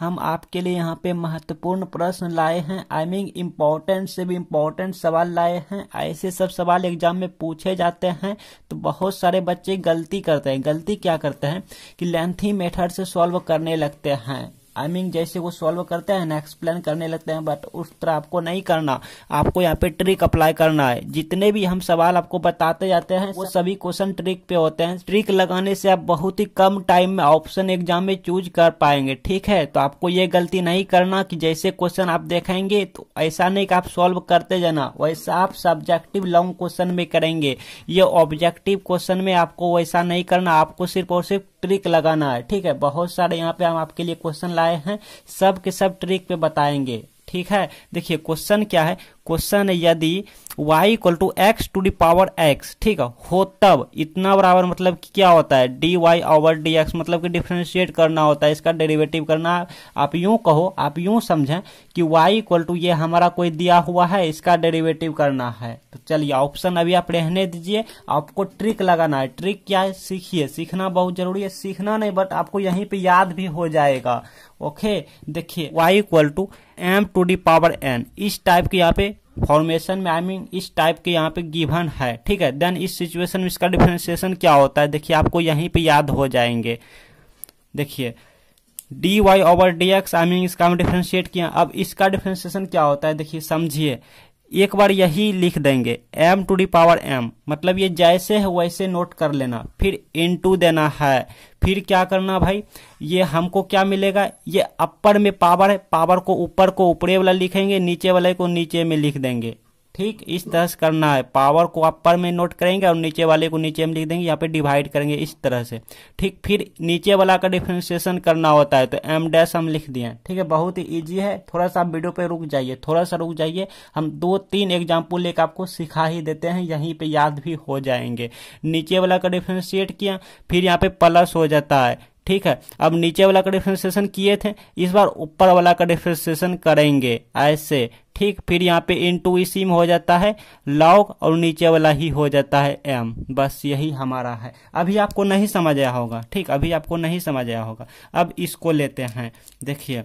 हम आपके लिए यहाँ पे महत्वपूर्ण प्रश्न लाए हैं। आई मीन इम्पोर्टेंट से भी इम्पोर्टेंट सवाल लाए हैं। ऐसे सब सवाल एग्ज़ाम में पूछे जाते हैं तो बहुत सारे बच्चे गलती करते हैं। गलती क्या करते हैं? कि लेंथी मेथड से सॉल्व करने लगते हैं। आई I मीन mean, जैसे वो सॉल्व करते हैं ना एक्सप्लेन करने लगते हैं बट उस तरह आपको नहीं करना। आपको यहाँ पे ट्रिक अप्लाई करना है। जितने भी हम सवाल आपको बताते जाते हैं वो सभी क्वेश्चन ट्रिक पे होते हैं। ट्रिक लगाने से आप बहुत ही कम टाइम में ऑप्शन एग्ज़ाम में चूज़ कर पाएँगे ठीक है? तो आपको ये गलती नहीं करना कि जैसे क्वेश्चन आप देखेंगे तो ऐसा नहीं कि आप सॉल्व करते जाना। वैसा आप सब्जेक्टिव लॉन्ग क्वेश्चन में करेंगे। ये ऑब्जेक्टिव क्वेश्चन में आपको वैसा नहीं करना। आपको सिर्फ़ और सिर्फ़ ट्रिक लगाना है ठीक है? बहुत सारे यहाँ पे हम आपके लिए क्वेश्चन लाए हैं सब के सब ट्रिक पे बताएँगे। ठीक है? देखिए क्वेश्चन क्या है? क्वेश्चन है यदि y equal to x to the power x, ठीक है? हो तब, इतना बराबर मतलब क्या होता है? D y over d x मतलब कि डिफ्रेंशिएट करना होता है, इसका डेरिवेटिव करना। आप यूँ कहो, आप यूँ समझें कि y इक्वल टू ये हमारा कोई दिया हुआ है, इसका डेरिवेटिव करना है। तो चलिए ऑप्शन अभी आप रहने दीजिए, आपको ट्रिक लगाना है। ट्रिक क्या है? सीखिए। सीखना बहुत ज़रूरी है। सीखना नहीं बट आपको यहीं पर याद भी हो जाएगा। ओके देखिए, y equal to m to the power n इस टाइप के यहाँ पे फॉर्मेशन में आई मीन इस टाइप के यहाँ पे गिवन है, ठीक है? देन इस सिचुएशन में इसका डिफ्रेंसिएशन क्या होता है? देखिए, आपको यहीं पे याद हो जाएँगे। देखिए d y over d x I mean इसका हम डिफ्रेंशिएट किया। अब इसका डिफ्रेंसिएशन क्या होता है? देखिए, समझिए। एक बार यही लिख देंगे, m to the power m मतलब ये जैसे है, वैसे नोट कर लेना। फिर इन टू देना है। फिर क्या करना भाई? ये हमको क्या मिलेगा? ये अपर में पावर है पावर को ऊपर को ऊपरे वाला लिखेंगे, नीचे वाले को नीचे में लिख देंगे। ठीक, इस तरह से करना है। पावर को अपर में नोट करेंगे और नीचे वाले को नीचे में लिख देंगे, यहाँ पे डिवाइड करेंगे इस तरह से। ठीक, फिर नीचे वाला का डिफ्रेंशिएशन करना होता है तो एम डैश हम लिख दिए ठीक है, बहुत ही इजी है। थोड़ा सा आप वीडियो पे रुक जाइए, थोड़ा सा रुक जाइए। हम दो तीन एग्ज़ाम्पल लेकर आपको सिखा ही देते हैं, यहीं पर याद भी हो जाएँगे। नीचे वाला का डिफ्रेंशिएट किया, फिर यहाँ पे प्लस हो जाता है। ठीक है? अब नीचे वाला का डिफ्रेंसिएशन किए थे, इस बार ऊपर वाला का डिफ्रेंसिएशन करेंगे, ऐसे। ठीक, फिर यहाँ पे इन टू इसी में हो जाता है लॉग और नीचे वाला ही हो जाता है एम बस यही हमारा है। अभी आपको नहीं समझ आया होगा, ठीक, अभी आपको नहीं समझ आया होगा। अब इसको लेते हैं, देखिए।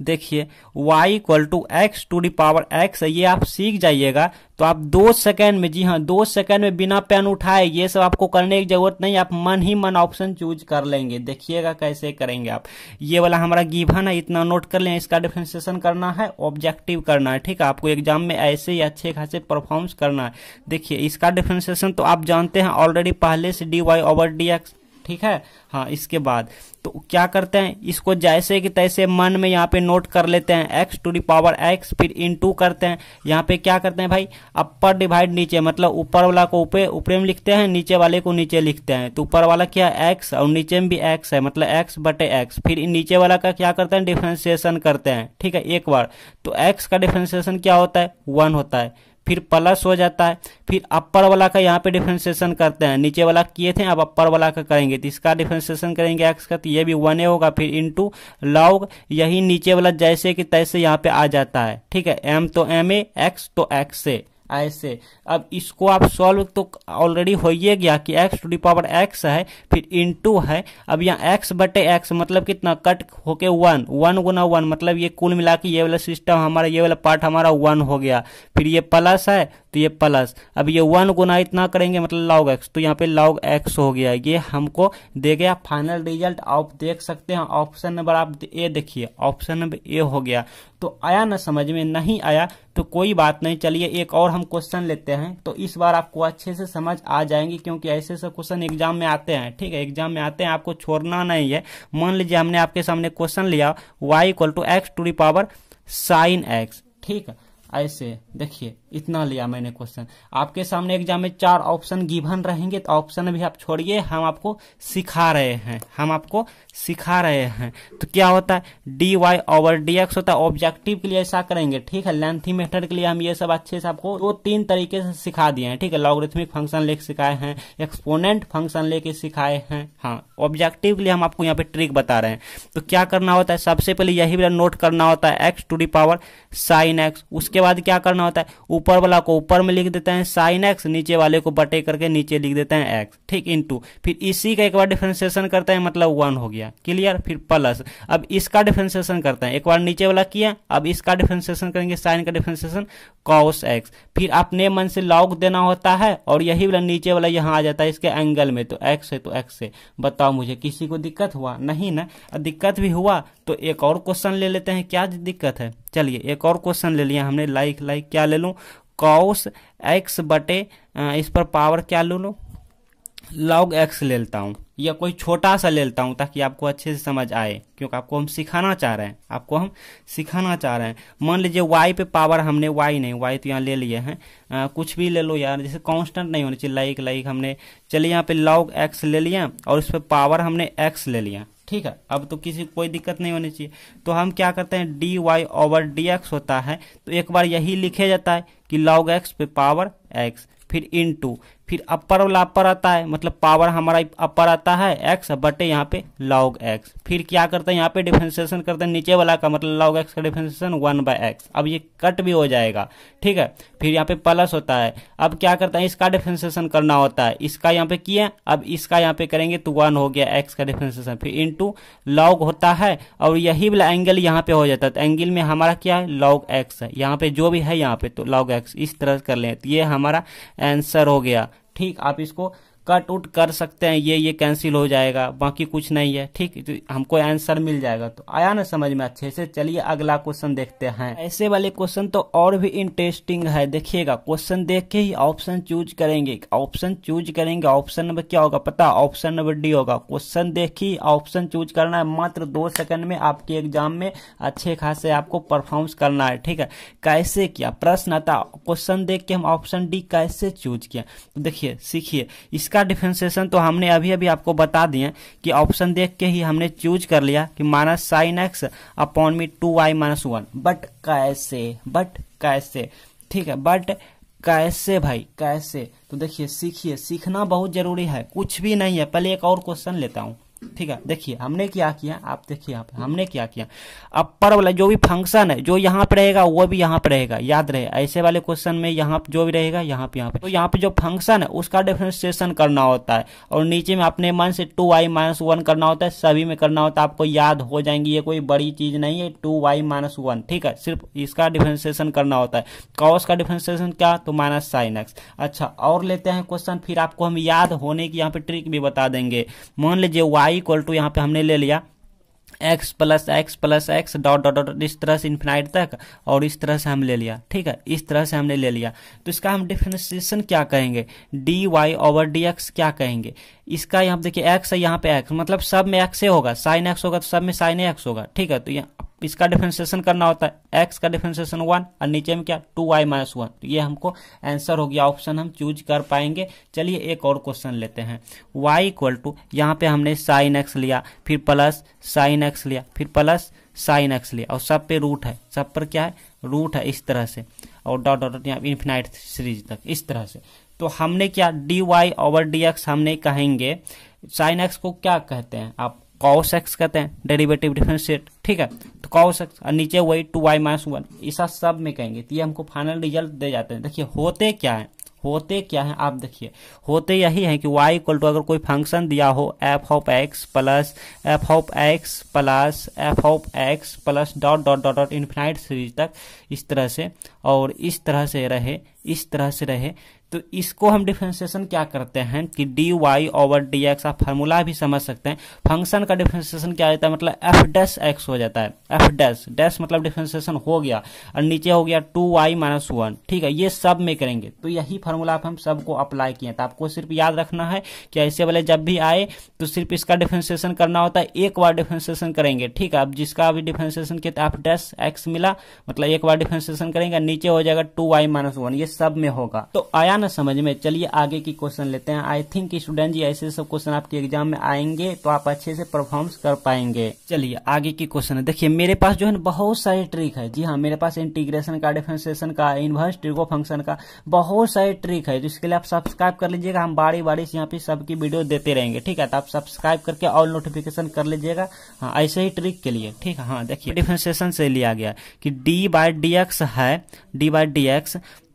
देखिए, y equal to x to the power x, ये आप सीख जाइएगा तो आप दो सेकंड में, जी हाँ दो सेकंड में बिना पेन उठाए, ये सब आपको करने की ज़रूरत नहीं, आप मन ही मन ऑप्शन चूज़ कर लेंगे। देखिएगा कैसे करेंगे आप। ये वाला हमारा गिवन है, इतना नोट कर लें, इसका डिफ्रेंसिएशन करना है ऑब्जेक्टिव करना है, ठीक है? आपको एग्ज़ाम में ऐसे ही अच्छे खासे परफॉर्मेंस करना है। देखिए, इसका डिफ्रेंसिएशन तो आप जानते हैं ऑलरेडी पहले से d y over d x ठीक है? हाँ इसके बाद। तो क्या करते हैं? इसको जैसे कि तैसे मन में यहाँ पे नोट कर लेते हैं। X to the power x फिर इन टू करते हैं। यहाँ पे क्या करते हैं भाई? अपर डिवाइड नीचे मतलब ऊपर वाला को ऊपर ऊपर में लिखते हैं, नीचे वाले को नीचे लिखते हैं। तो ऊपर वाला क्या है? एक्स और नीचे में भी एक्स है मतलब एक्स बटे एक्स फिर नीचे वाला का क्या करते हैं? डिफ्रेंसिएशन करते हैं। ठीक है, एक बार। तो एक्स का डिफ्रेंसिएशन क्या होता है? वन होता है। फिर प्लस हो जाता है। फिर अपर वाला का यहाँ पे डिफ्रेंसिएशन करते हैं। नीचे वाला किए थे, अब अपर वाला का करेंगे। तो इसका डिफ्रेंसिएशन करेंगे एक्स का तो ये भी वन ए होगा। फिर इंटू लॉग यही नीचे वाला जैसे कि तैसे यहाँ पे आ जाता है। ठीक है? एम तो एम ए एक्स तो एक्स से ऐसे अब इसको आप सॉल्व तो ऑलरेडी हो ही गया कि x to the power x है, फिर इनटू है। अब यहाँ एक्स बटे एक्स मतलब कितना? कट होके वन वन गुना वन मतलब ये कुल मिला के ये वाला सिस्टम हमारा, ये वाला पार्ट हमारा वन हो गया। फिर ये प्लस है तो ये प्लस अब ये वन गुना इतना करेंगे मतलब लॉग एक्स तो यहाँ पे लॉग एक्स हो गया। ये हमको दे गया फाइनल रिज़ल्ट आप देख सकते हैं ऑप्शन नंबर आप ए देखिए ऑप्शन नंबर ए हो गया। तो आया ना समझ में? नहीं आया तो कोई बात नहीं। चलिए एक और हम क्वेश्चन लेते हैं। तो इस बार आपको अच्छे से समझ आ जाएँगे, क्योंकि ऐसे ऐसे क्वेश्चन एग्ज़ाम में आते हैं। ठीक है एग्ज़ाम में आते हैं, आपको छोड़ना नहीं है। मान लीजिए हमने आपके सामने क्वेश्चन लिया y equal to x to the power sine x ठीक है, ऐसे देखिए। इतना लिया मैंने क्वेश्चन आपके सामने एग्ज़ाम में चार ऑप्शन गिवन रहेंगे तो ऑप्शन भी आप छोड़िए, हम आपको सिखा रहे हैं। हम आपको सिखा रहे हैं। तो क्या होता है? D y over d x होता है ऑब्जेक्टिव के लिए ऐसा करेंगे, ठीक है? लेंथी मेथड के लिए हम ये सब अच्छे से आपको दो तीन तरीके से सिखा दिए हैं, ठीक है? लॉगरिथमिक फ़ंक्शन लेके सिखाए हैं एक्सपोनेंट फ़ंक्शन लेके सिखाए हैं। हाँ ऑब्जेक्टिव के लिए हम आपको यहाँ पे ट्रिक बता रहे हैं। तो क्या करना होता है? सबसे पहले यही नोट करना होता है x to the power sine x उसके बाद क्या करना होता है? ऊपर वाला को ऊपर में लिख देते हैं साइन एक्स नीचे वाले को बटे करके नीचे लिख देते हैं एक्स ठीक इंटू फिर इसी का एक बार डिफ्रेंसिएशन करते हैं मतलब वन हो गया। क्लियर फिर प्लस अब इसका डिफ्रेंसिएशन करते हैं। एक बार नीचे वाला किया, अब इसका डिफ्रेंसिएशन करेंगे साइन का डिफ्रेंसिएशन कॉस एक्स फिर अपने मन से लॉग देना होता है, और यही वाला नीचे वाला यहाँ आ जाता है इसके एंगल में। तो एक्स है तो एक्स है। बताओ मुझे, किसी को दिक्कत हुआ? नहीं ना। दिक्कत भी हुआ तो एक और क्वेश्चन ले लेते हैं क्या दिक्कत है? चलिए एक और क्वेश्चन ले लिया हमने लाइक लाइक क्या ले लूँ? कॉस एक्स बटे इस पर पावर क्या ले लूँ? लॉग एक्स ले लेता हूँ या कोई छोटा सा ले लेता हूँ ताकि आपको अच्छे से समझ आए क्योंकि आपको हम सिखाना चाह रहे हैं आपको हम सिखाना चाह रहे हैं। मान लीजिए वाई पे पावर हमने वाई नहीं वाई तो यहाँ ले लिए हैं आ, कुछ भी ले लो यार जैसे कांस्टेंट नहीं होनी चाहिए लाइक लाइक हमने चलिए यहाँ पे लॉग एक्स ले लिया और उस पर पावर हमने एक्स ले लिया। ठीक है? अब तो किसी कोई दिक्कत नहीं होनी चाहिए। तो हम क्या करते हैं? D y over d x होता है। तो एक बार यही लिखे जाता है कि लॉग एक्स पे पावर एक्स फिर इन टू फिर अपर वाला, अपर आता है मतलब पावर हमारा अपर आता है एक्स बटे यहाँ पे लॉग एक्स फिर क्या करते हैं, यहाँ पे डिफ्रेंसिएशन करते हैं, नीचे वाला का मतलब लॉग एक्स का डिफ्रेंसिएशन वन बाय एक्स अब ये कट भी हो जाएगा, ठीक है? फिर यहाँ पे प्लस होता है। अब क्या करते हैं, इसका डिफ्रेंसिएशन करना होता है। इसका यहाँ पे किया, अब इसका यहाँ पे करेंगे तो वन हो गया एक्स का डिफ्रेंसिएशन फिर इंटू लॉग होता है, और यही वाला एंगल यहाँ पे हो जाता है। तो एंगल में हमारा क्या है लॉग एक्स है। यहाँ पे जो भी है, यहाँ पे तो लॉग एक्स इस तरह कर लें। तो ये हमारा आंसर हो गया। ठीक आप इसको कट उट कर सकते हैं, ये ये कैंसिल हो जाएगा, बाकी कुछ नहीं है, ठीक? तो हमको आंसर मिल जाएगा। तो आया ना समझ में अच्छे से? चलिए अगला क्वेश्चन देखते हैं। ऐसे वाले क्वेश्चन तो और भी इंटरेस्टिंग है, देखिएगा। क्वेश्चन देख के ही ऑप्शन चूज़ करेंगे। ऑप्शन चूज़ करेंगे ऑप्शन नंबर क्या होगा पता? ऑप्शन नंबर डी होगा। क्वेश्चन देखी ऑप्शन चूज़ करना है, मात्र दो सेकंड में आपके एग्ज़ाम में अच्छे खासे आपको परफॉर्मेंस करना है, ठीक है? कैसे किया? प्रश्न आता क्वेश्चन देख के हम ऑप्शन डी कैसे चूज़ किया? देखिए, सीखिए। इसका इसका डिफ्रेंसिएशन तो हमने अभी अभी आपको बता दिए कि ऑप्शन देख के ही हमने चूज़ कर लिया कि minus sine x upon me two y minus one but कैसे? बट कैसे? ठीक है बट कैसे भाई? कैसे? तो देखिए, सीखिए, सीखना बहुत ज़रूरी है। कुछ भी नहीं है, पहले एक और क्वेश्चन लेता हूँ। ठीक है? देखिए, हमने क्या किया? आप देखिए यहाँ पे, हमने क्या किया? अपर वाला, जो भी फ़ंक्शन है, जो यहाँ पे रहेगा, वो भी यहाँ पे रहेगा। याद रहे, ऐसे वाले क्वेश्चन में यहाँ जो भी रहेगा, यहाँ पे यहाँ पे। तो यहाँ पे जो फ़ंक्शन है, उसका डिफ्रेंसिएशन करना होता है। और नीचे में अपने मन से टू वाई माइनस वन करना होता है, सभी में करना होता है। आपको याद हो जाएँगी, ये कोई बड़ी चीज़ नहीं है टू वाई माइनस वन ठीक है? सिर्फ़ इसका डिफ्रेंसिएशन करना होता है। कॉस का डिफ्रेंसिएशन क्या? तो माइनस साइन एक्स अच्छा और लेते हैं क्वेश्चन फिर आपको हम याद होने की यहाँ पे ट्रिक भी बता देंगे। मान लीजिए वाई इक्वल टू यहाँ पे हमने ले लिया। X plus x plus x dot dot dot इस तरह से इन्फिनाइट तक और इस तरह से हम ले लिया। ठीक है? इस तरह से हमने ले लिया। तो इसका हम डिफ्रेंसिएशन क्या कहेंगे? D y over d x क्या कहेंगे? इसका यहाँ देखिए एक्स है, यहाँ पे एक्स मतलब सब में एक्स होगा। साइन एक्स होगा तो सब में साइन एक्स होगा। ठीक है? तो यहाँ इसका डिफ्रेंसिएशन करना होता है। एक्स का डिफ्रेंसिएशन वन और नीचे में क्या? टू वाई माइनस वन तो ये हमको आंसर हो गया ऑप्शन हम चूज़ कर पाएँगे। चलिए एक और क्वेश्चन लेते हैं। वाई इक्वल टू यहाँ पे हमने साइन एक्स लिया, फिर प्लस साइन एक्स लिया, फिर प्लस साइन एक्स लिया। और सब पे रूट है। सब पर क्या है? रूट है इस तरह से। और डॉट डॉट यहाँ इन्फिनाइट सीरीज़ तक, इस तरह से। तो हमने क्या? D y over d x हमने कहेंगे। साइन एक्स को क्या कहते हैं आप? कॉस एक्स कहते हैं डेरिवेटिव डिफरेंशिएट ठीक है? तो कॉस एक्स और नीचे वही टू वाई माइनस वन ऐसा सब में कहेंगे। तो ये हमको फाइनल रिज़ल्ट दे जाते हैं। देखिए, होते क्या है? होते क्या है? आप देखिए। होते यही है कि y इक्वल टू अगर कोई फ़ंक्शन दिया हो f of x plus f of x plus f of x plus dot dot dot dot infinite series तक इस तरह से, और इस तरह से रहे, इस तरह से रहे तो इसको हम डिफ्रेंसिएशन क्या करते हैं? कि d y over d x आप फार्मूला भी समझ सकते हैं। फ़ंक्शन का डिफ्रेंसिएशन क्या रहता है? मतलब एफ़ डैश एक्स हो जाता है। एफ़ डैश डैश मतलब डिफ्रेंसिएशन हो गया और नीचे हो गया टू वाई माइनस वन ठीक है, ये सब में करेंगे। तो यही फार्मूला आप हम सबको अप्लाई किए तो आपको सिर्फ़ याद रखना है कि ऐसे वाले जब भी आए तो सिर्फ़ इसका डिफ्रेंसिएशन करना होता है। एक बार डिफ्रेंसिएशन करेंगे। ठीक है, अब जिसका अभी डिफ्रेंसिएशन किया एफ़ डैश एक्स मिला मतलब एक बार डिफ्रेंसिएशन करेंगे, नीचे हो जाएगा टू वाई माइनस वन ये सब में होगा। तो आया ना समझ में। चलिए आगे की क्वेश्चन लेते हैं। आई थिंक स्टूडेंट जी, ऐसे सब क्वेश्चन आपके एग्ज़ाम में आएँगे तो आप अच्छे से परफॉर्म कर पाएँगे। चलिए आगे की क्वेश्चन है। देखिए, मेरे पास जो है बहुत सारे ट्रिक है। जी हाँ मेरे पास इंटीग्रेशन का डिफ्रेंसिएशन का इनवर्स ट्रिको फ़ंक्शन का, बहुत सारे ट्रिक है। जिसके लिए आप सब्सक्राइब कर लीजिएगा। हम बारी बारी से यहाँ पे सबकी वीडियो देते रहेंगे। ठीक है तो आप सब्सक्राइब करके ऑल नोटिफिकेशन कर लीजिएगा। हाँ ऐसे ही ट्रिक के लिए। ठीक है हाँ देखिए डिफ्रेंसिएशन से लिया गया कि डी बाय डी है डी बाय डी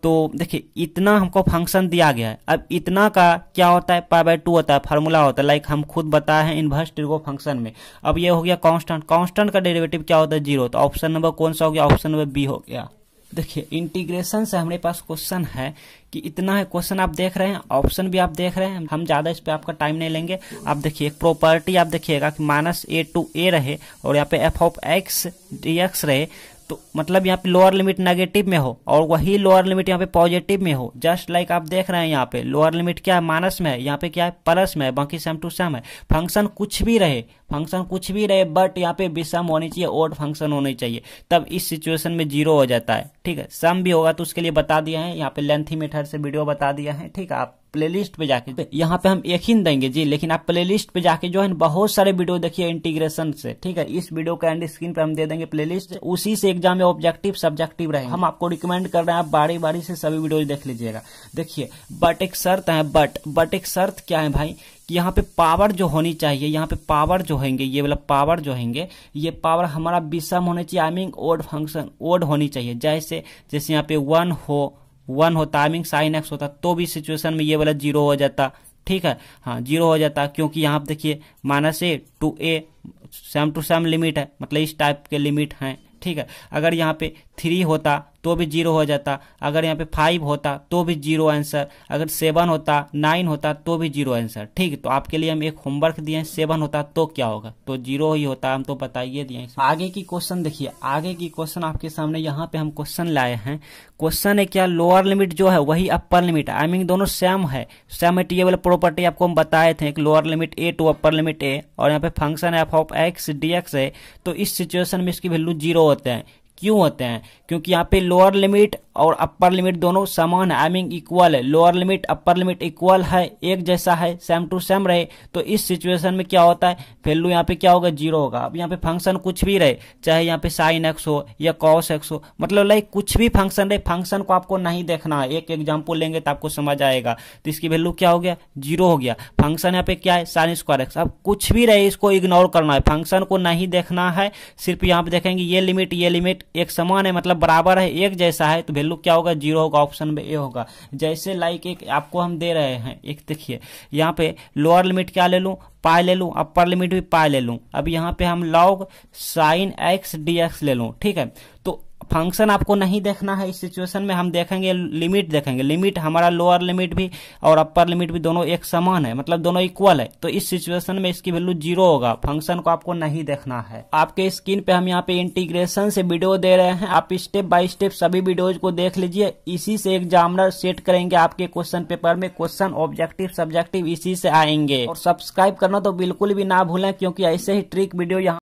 तो देखिए, इतना हमको फ़ंक्शन दिया गया है। अब इतना का क्या होता है? पाई बाय टू होता है फार्मूला होता है। लाइक हम खुद बताए हैं इन्वर्स टिर्गो फ़ंक्शन में। अब ये हो गया कांस्टेंट कांस्टेंट का डेरिवेटिव क्या होता है? ज़ीरो तो ऑप्शन नंबर कौन सा हो गया? ऑप्शन नंबर बी हो गया। देखिए इंटीग्रेशन से हमारे पास क्वेश्चन है कि इतना है क्वेश्चन आप देख रहे हैं ऑप्शन भी आप देख रहे हैं। हम ज़्यादा इस पे आपका टाइम नहीं लेंगे। आप देखिए, एक प्रॉपर्टी आप देखिएगा कि माइनस ए टू ए रहे और यहाँ पे f of x d x रहे। तो मतलब यहाँ पे लोअर लिमिट नेगेटिव में हो और वही लोअर लिमिट यहाँ पे पॉजिटिव में हो। जस्ट लाइक आप देख रहे हैं यहाँ पे लोअर लिमिट क्या है? माइनस में है। यहाँ पे क्या है? प्लस में है। बाकी सेम टू सेम है। फ़ंक्शन कुछ भी रहे फ़ंक्शन कुछ भी रहे बट यहाँ पे विषम होनी चाहिए ओड फ़ंक्शन होनी चाहिए। तब इस सिचुएशन में ज़ीरो हो जाता है। ठीक है? सम भी होगा तो उसके लिए बता दिया है। यहाँ पे लेंथी मेथड से वीडियो बता दिया है। ठीक है? आप प्लेलिस्ट पे जाके। यहाँ पे हम एक ही देंगे जी, लेकिन आप प्लेलिस्ट पे जाके जो है बहुत सारे वीडियो देखिए इंटीग्रेशन से, ठीक है? इस वीडियो का एंड स्क्रीन पे हम दे देंगे प्लेलिस्ट उसी से एग्ज़ाम में ऑब्जेक्टिव सब्जेक्टिव रहे हम आपको रिकमेंड कर रहे हैं, आप बारी बारी से सभी वीडियो देख लीजिएगा। देखिए बट एक शर्त है बट बट एक शर्त क्या है भाई? कि यहाँ पे पावर जो होनी चाहिए, यहाँ पे पावर जो होंगे, ये वाला पावर जो होंगे, ये पावर हमारा विषम होना चाहिए I mean odd function odd होनी चाहिए। जैसे जैसे यहाँ पे वन हो वन होता आई मीन साइन एक्स होता तो भी सिचुएशन में ये वाला ज़ीरो हो जाता। ठीक है? हाँ ज़ीरो हो जाता, क्योंकि यहाँ पर देखिए minus a to a same to same limit है। मतलब इस टाइप के लिमिट हैं। ठीक है? अगर यहाँ पे थ्री होता तो भी ज़ीरो हो जाता। अगर यहाँ पे फाइव होता तो भी ज़ीरो आंसर अगर सेवन होता नाइन होता तो भी ज़ीरो आंसर ठीक तो आपके लिए हम एक होमवर्क दिए सेवन होता तो क्या होगा? तो ज़ीरो ही होता, हम तो बताइए दिए आगे की क्वेश्चन देखिए, आगे की क्वेश्चन आपके सामने यहाँ पे हम क्वेश्चन लाए हैं। क्वेश्चन है क्या? लोअर लिमिट जो है, वही अपर लिमिट आई मीन दोनों सेम है। सेम वाला प्रॉपर्टी आपको हम बताए थे lower limit a to upper limit a और यहाँ पे function f of x d है तो इस सिचुएशन में इसकी वैल्यू ज़ीरो होते हैं। क्यों होते हैं? क्योंकि यहाँ पे लोअर लिमिट और अपर लिमिट दोनों समान है। आई मीन इक्वल है। Lower limit upper limit equal है। एक जैसा है सेम टू सेम रहे। तो इस सिचुएशन में क्या होता है? वैल्यू यहाँ पे क्या होगा? ज़ीरो होगा। अब यहाँ पे फ़ंक्शन कुछ भी रहे, चाहे यहाँ पे साइन एक्स हो या कॉस एक्स हो मतलब लाइक कुछ भी फ़ंक्शन रहे फ़ंक्शन को आपको नहीं देखना है। एक एग्ज़ाम्पल लेंगे तो आपको समझ आएगा। तो इसकी वैल्यू क्या हो गया? ज़ीरो हो गया। फ़ंक्शन यहाँ पे क्या है? साइन स्क्वायर एक्स अब कुछ भी रहे, इसको इग्नोर करना है। फ़ंक्शन को नहीं देखना है। सिर्फ़ यहाँ पे देखेंगे, ये लिमिट ये लिमिट एक समान है मतलब बराबर है, एक जैसा है तो वैल्यू क्या होगा? ज़ीरो होगा ऑप्शन में ए होगा। जैसे लाइक एक आपको हम दे रहे हैं, एक देखिए, यहाँ पे लोअर लिमिट क्या ले लूँ? पाए ले लूँ। अपर लिमिट भी पाए ले लूँ। अब यहाँ पे हम log sine x d x ले लूँ, ठीक है? फ़ंक्शन आपको नहीं देखना है, इस सिचुएशन में हम देखेंगे लिमिट देखेंगे। लिमिट हमारा लोअर लिमिट भी और अपर लिमिट भी दोनों एक समान है मतलब दोनों इक्वल है। तो इस सिचुएशन में इसकी वैल्यू ज़ीरो होगा। फ़ंक्शन को आपको नहीं देखना है। आपके स्क्रीन पे हम यहाँ पे इंटीग्रेशन से वीडियो दे रहे हैं। आप स्टेप बाय स्टेप सभी वीडियोज़ को देख लीजिए। इसी से एग्जामिनर सेट करेंगे आपके क्वेश्चन पेपर में। क्वेश्चन ऑब्जेक्टिव सब्जेक्टिव इसी से आएँगे। और सब्सक्राइब करना तो बिल्कुल भी ना भूलें, क्योंकि ऐसे ही ट्रिक वीडियो यहाँ